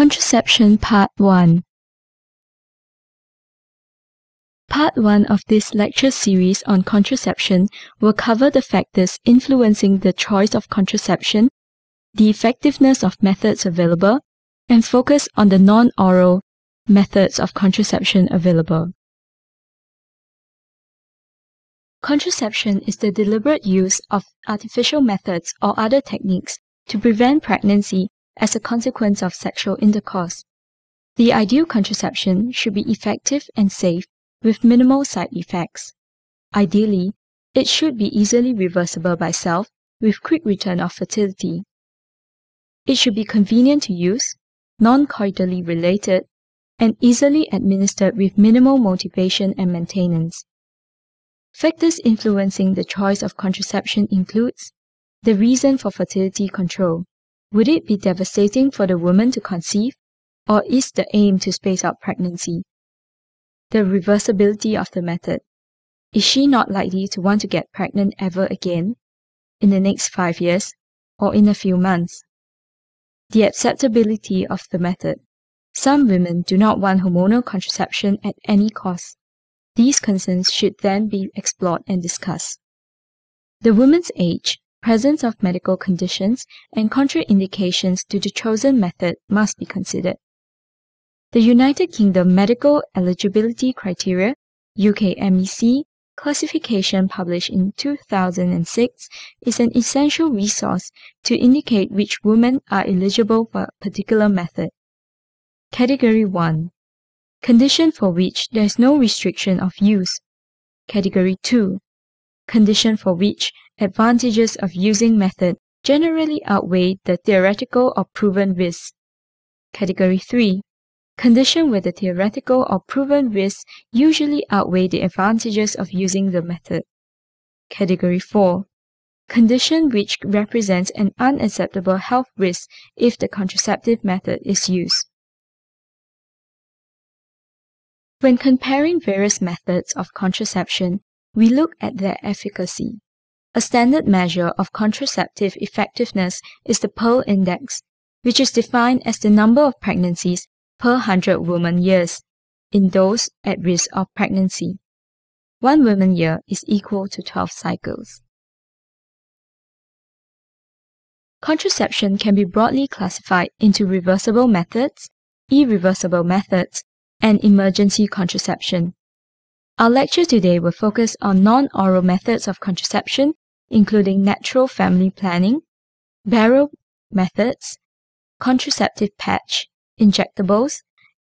Contraception Part 1 Part 1 of this lecture series on contraception will cover the factors influencing the choice of contraception, the effectiveness of methods available, and focus on the non-oral methods of contraception available. Contraception is the deliberate use of artificial methods or other techniques to prevent pregnancy as a consequence of sexual intercourse. The ideal contraception should be effective and safe with minimal side effects. Ideally, it should be easily reversible by self with quick return of fertility. It should be convenient to use, non-coitally related, and easily administered with minimal motivation and maintenance. Factors influencing the choice of contraception includes the reason for fertility control, would it be devastating for the woman to conceive, or is the aim to space out pregnancy? The reversibility of the method. Is she not likely to want to get pregnant ever again, in the next five years, or in a few months? The acceptability of the method. Some women do not want hormonal contraception at any cost. These concerns should then be explored and discussed. The woman's age, presence of medical conditions, and contraindications to the chosen method must be considered. The United Kingdom Medical Eligibility Criteria UK MEC classification published in 2006 is an essential resource to indicate which women are eligible for a particular method. Category 1 Condition for which there is no restriction of use. Category 2 Condition for which advantages of using method generally outweigh the theoretical or proven risks. Category 3. Condition where the theoretical or proven risks usually outweigh the advantages of using the method. Category 4. Condition which represents an unacceptable health risk if the contraceptive method is used. When comparing various methods of contraception, we look at their efficacy. A standard measure of contraceptive effectiveness is the Pearl Index, which is defined as the number of pregnancies per 100 woman years in those at risk of pregnancy. One woman year is equal to 12 cycles. Contraception can be broadly classified into reversible methods, irreversible methods, and emergency contraception. Our lecture today will focus on non-oral methods of contraception including natural family planning, barrier methods, contraceptive patch, injectables,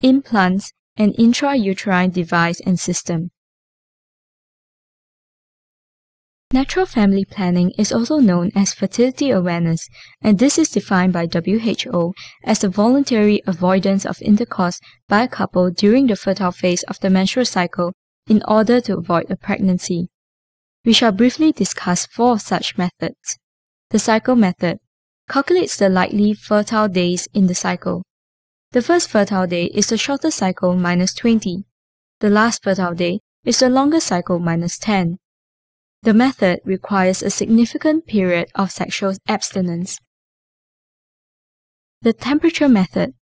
implants, and intrauterine device and system. Natural family planning is also known as fertility awareness, and this is defined by WHO as the voluntary avoidance of intercourse by a couple during the fertile phase of the menstrual cycle in order to avoid a pregnancy. We shall briefly discuss four such methods. The cycle method calculates the likely fertile days in the cycle. The first fertile day is the shorter cycle minus 20. The last fertile day is the longer cycle minus 10. The method requires a significant period of sexual abstinence. The temperature method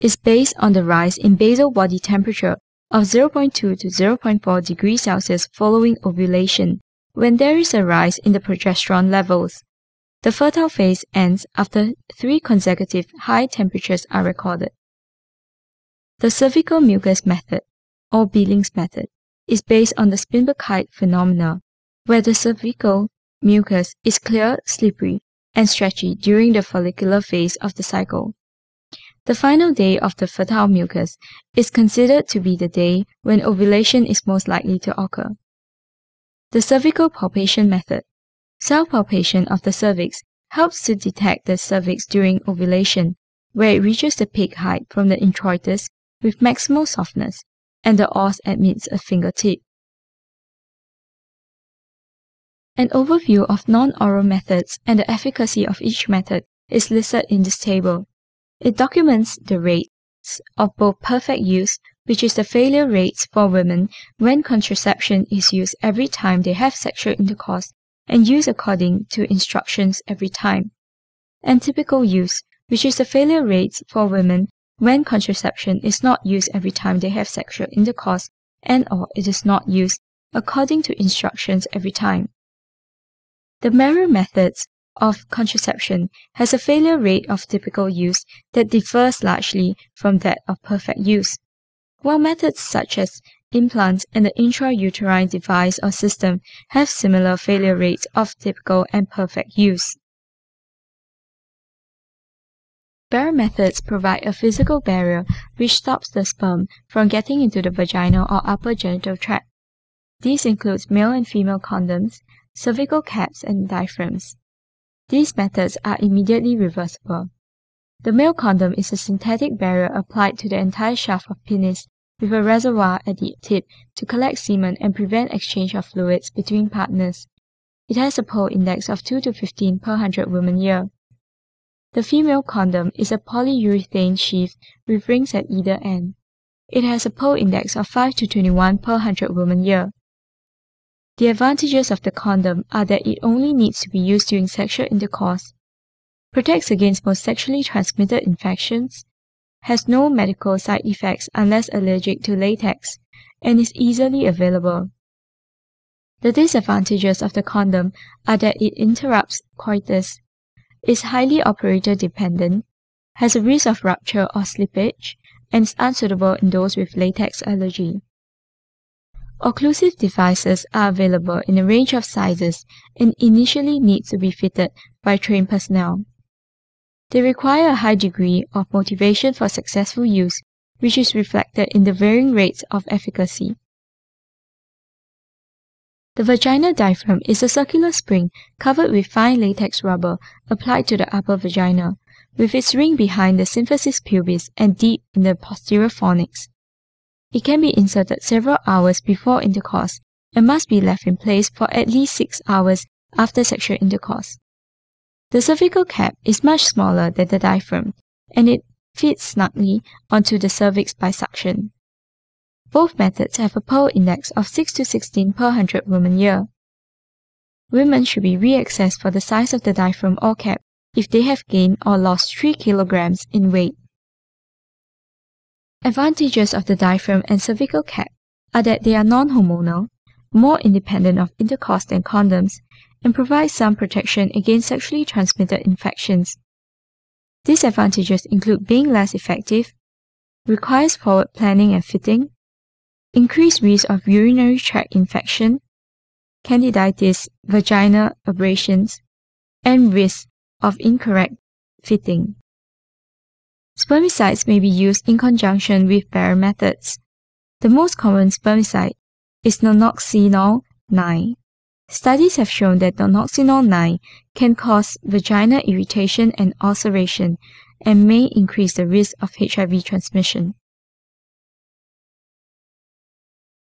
is based on the rise in basal body temperature of 0.2 to 0.4 degrees Celsius following ovulation when there is a rise in the progesterone levels. The fertile phase ends after three consecutive high temperatures are recorded. The cervical mucus method, or Billings method, is based on the Spinnbarkeit phenomena, where the cervical mucus is clear, slippery, and stretchy during the follicular phase of the cycle. The final day of the fertile mucus is considered to be the day when ovulation is most likely to occur. The cervical palpation method. Self-palpation of the cervix helps to detect the cervix during ovulation, where it reaches the peak height from the introitus with maximal softness, and the os admits a fingertip. An overview of non-oral methods and the efficacy of each method is listed in this table. It documents the rates of both perfect use which is the failure rates for women when contraception is used every time they have sexual intercourse and used according to instructions every time, and typical use, which is the failure rates for women when contraception is not used every time they have sexual intercourse and or it is not used according to instructions every time. The Merrill methods of contraception has a failure rate of typical use that differs largely from that of perfect use, while methods such as implants and the intrauterine device or system have similar failure rates of typical and perfect use. Barrier methods provide a physical barrier which stops the sperm from getting into the vaginal or upper genital tract. These include male and female condoms, cervical caps, and diaphragms. These methods are immediately reversible. The male condom is a synthetic barrier applied to the entire shaft of penis with a reservoir at the tip to collect semen and prevent exchange of fluids between partners. It has a Pearl index of 2 to 15 per 100 women year. The female condom is a polyurethane sheath with rings at either end. It has a Pearl index of 5 to 21 per 100 women year. The advantages of the condom are that it only needs to be used during sexual intercourse, protects against most sexually transmitted infections, has no medical side effects unless allergic to latex, and is easily available. The disadvantages of the condom are that it interrupts coitus, is highly operator dependent, has a risk of rupture or slippage, and is unsuitable in those with latex allergy. Occlusive devices are available in a range of sizes and initially need to be fitted by trained personnel. They require a high degree of motivation for successful use, which is reflected in the varying rates of efficacy. The vaginal diaphragm is a circular spring covered with fine latex rubber applied to the upper vagina, with its ring behind the symphysis pubis and deep in the posterior fornix. It can be inserted several hours before intercourse and must be left in place for at least 6 hours after sexual intercourse. The cervical cap is much smaller than the diaphragm, and it fits snugly onto the cervix by suction. Both methods have a Pearl index of 6 to 16 per 100 women year. Women should be reassessed for the size of the diaphragm or cap if they have gained or lost 3 kilograms in weight. Advantages of the diaphragm and cervical cap are that they are non-hormonal, more independent of intercourse than condoms, and provides some protection against sexually transmitted infections. Disadvantages include being less effective, requires forward planning and fitting, increased risk of urinary tract infection, candidiasis, vaginal abrasions, and risk of incorrect fitting. Spermicides may be used in conjunction with barrier methods. The most common spermicide is nonoxynol 9 Studies have shown that nonoxynol 9 can cause vaginal irritation and ulceration and may increase the risk of HIV transmission.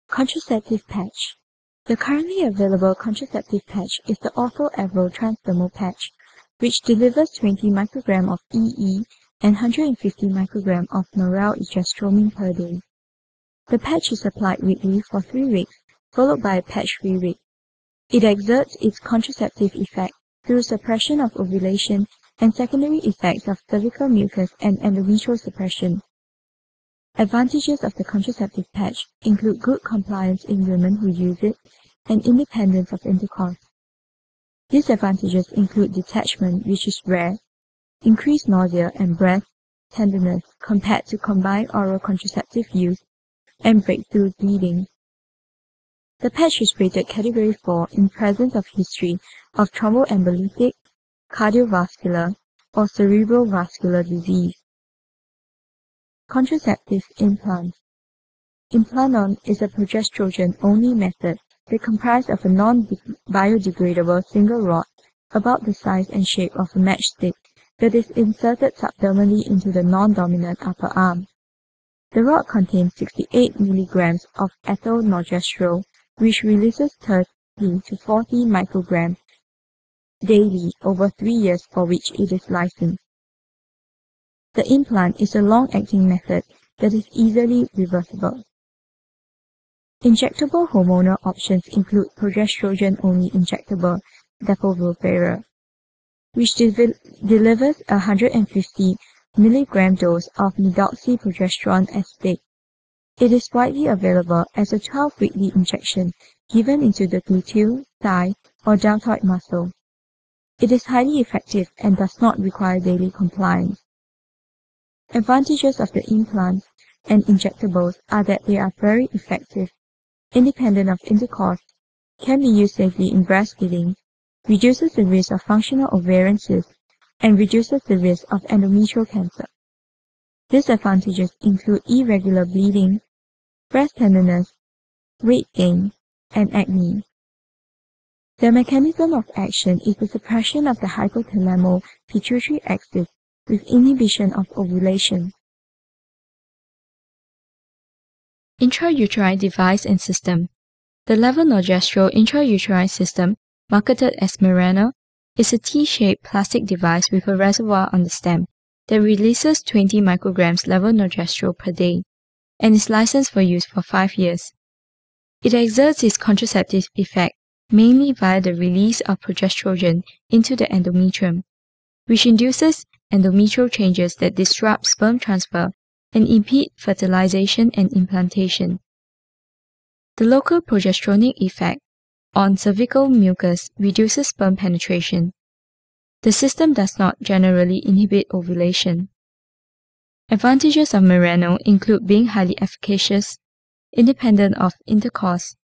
Contraceptive patch. The currently available contraceptive patch is the Ortho Evra Transdermal patch, which delivers 20 microgram of EE and 150 microgram of norelgestromin per day. The patch is applied weekly for 3 weeks, followed by a patch-free week. It exerts its contraceptive effect through suppression of ovulation and secondary effects of cervical mucus and endometrial suppression. Advantages of the contraceptive patch include good compliance in women who use it and independence of intercourse. Disadvantages include detachment, which is rare, increased nausea and breast tenderness compared to combined oral contraceptive use, and breakthrough bleeding. The patch is rated Category 4 in presence of history of thromboembolic, cardiovascular, or cerebral vascular disease. Contraceptive implants. Implanon is a progestogen-only method that comprises of a non-biodegradable single rod about the size and shape of a matchstick that is inserted subdermally into the non-dominant upper arm. The rod contains 68 mg of ethyl which releases 30 to 40 micrograms daily over three years for which it is licensed. The implant is a long-acting method that is easily reversible. Injectable hormonal options include progesterone-only injectable Depo-Provera, which de delivers 150 milligram dose of medroxyprogesterone acetate. It is widely available as a 12-weekly injection given into the gluteal, thigh, or deltoid muscle. It is highly effective and does not require daily compliance. Advantages of the implants and injectables are that they are very effective, independent of intercourse, can be used safely in breastfeeding, reduces the risk of functional ovarian cysts, and reduces the risk of endometrial cancer. Disadvantages include irregular bleeding, breast tenderness, weight gain, and acne. The mechanism of action is the suppression of the hypothalamo-pituitary axis with inhibition of ovulation. Intrauterine device and system. The levonorgestrel intrauterine system, marketed as Mirena, is a T-shaped plastic device with a reservoir on the stem that releases 20 micrograms levonorgestrel per day and is licensed for use for 5 years. It exerts its contraceptive effect mainly via the release of progesterone into the endometrium, which induces endometrial changes that disrupt sperm transfer and impede fertilization and implantation. The local progesteronic effect on cervical mucus reduces sperm penetration. The system does not generally inhibit ovulation. Advantages of Mirena include being highly efficacious, independent of intercourse,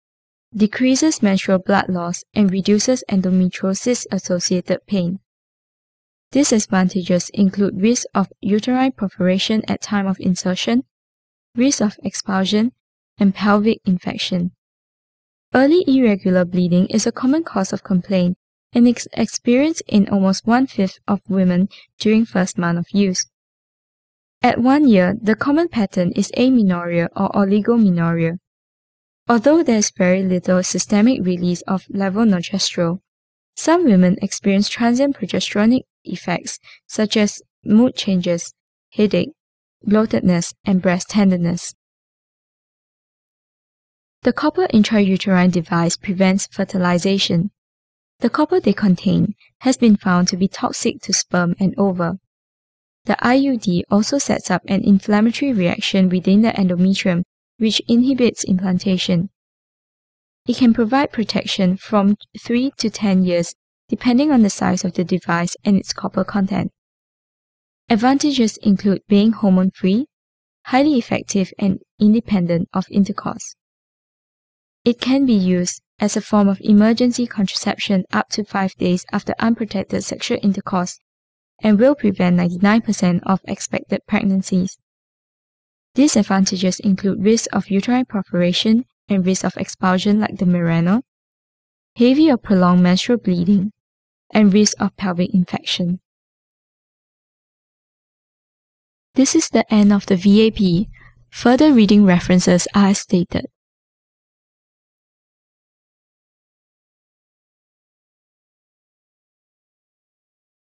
decreases menstrual blood loss, and reduces endometriosis-associated pain. Disadvantages include risk of uterine perforation at time of insertion, risk of expulsion, and pelvic infection. Early irregular bleeding is a common cause of complaint and is experienced in almost one-fifth of women during first month of use. At one year, the common pattern is amenorrhea or oligomenorrhea. Although there is very little systemic release of levonorgestrel, some women experience transient progesteronic effects such as mood changes, headache, bloatedness, and breast tenderness. The copper intrauterine device prevents fertilization. The copper they contain has been found to be toxic to sperm and ova. The IUD also sets up an inflammatory reaction within the endometrium which inhibits implantation. It can provide protection from 3 to 10 years depending on the size of the device and its copper content. Advantages include being hormone-free, highly effective and independent of intercourse. It can be used as a form of emergency contraception up to 5 days after unprotected sexual intercourse and will prevent 99% of expected pregnancies. Disadvantages include risk of uterine perforation and risk of expulsion like the Mirena, heavy or prolonged menstrual bleeding, and risk of pelvic infection. This is the end of the VAP. Further reading references are stated.